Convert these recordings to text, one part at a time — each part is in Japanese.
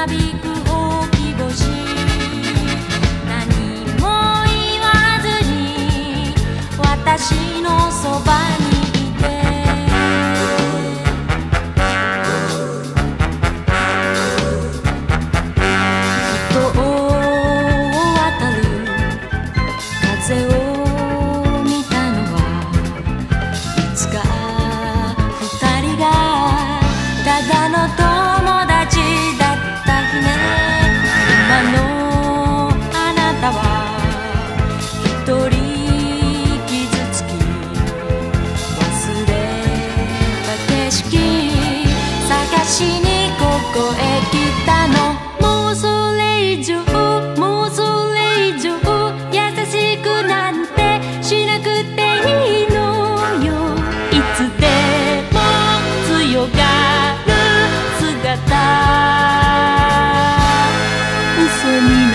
なびくしにここへ来たの」「もうそれ以上もうそれ以上優しくなんてしなくていいのよ」「いつでも強がる姿」「に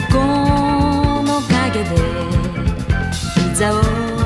光の陰で膝を